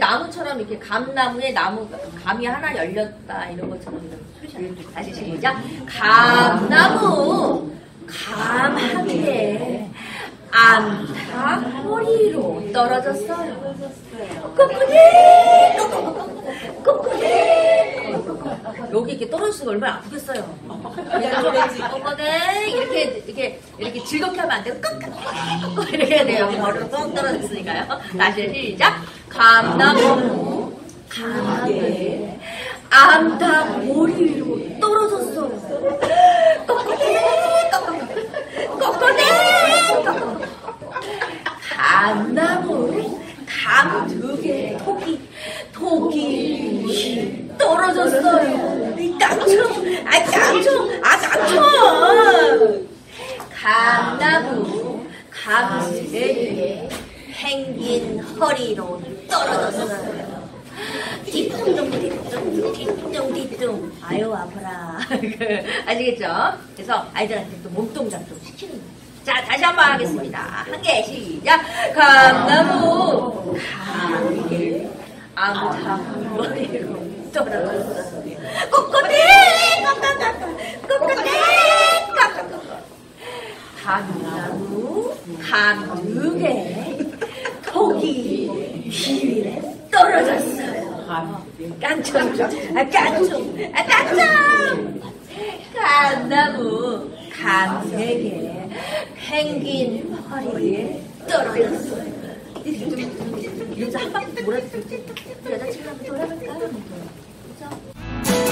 나무처럼 이렇게 감나무에 나무 감이 하나 열렸다 이런 것처럼 다시 시작. 감나무 감하게 암탉 머리로 떨어졌어요. 꼬꾸리 꼬꾸리 여기 이렇게 떨어지는 거 얼마나 아프겠어요. 꼬꾸리 이렇게 이렇게 이렇게 즐겁게 하면 안 돼요. 꼬꾸리 이렇게 해야 돼요. 머리로 뻥 떨어졌으니까요. 다시 시작. 감나무 감하게 암탉 머리 위로 떨어졌어요. 꼬꾸리 감나무 감두개 토끼 토끼 떨어졌어요. 깡총 아 깡총 아 깡총 감나무 감세개 펭귄 허리로 떨어졌어요. 뒤뚱 뒤뚱 뒤뚱 뒤뚱 아유 아파라 그, 아시겠죠? 그래서 아이들한테 또 몸동작 좀 시키는 거예요. 자 다시 한번 하겠습니다. 한 개 시작. 감나무 감게 암탉 머리로 떨어졌어요. 꼬꼬대 꼬꼬대 꼬꼬대 감나무 감두 개 토끼 귀 위에 떨어졌어요. 깡총, 아 깡총, 아 깡총. 감나무 감세 개 펭귄 허리에 떨어졌어요. 이러면서 한 바퀴 돌아볼까? 여자친구랑 돌아볼까? 그죠?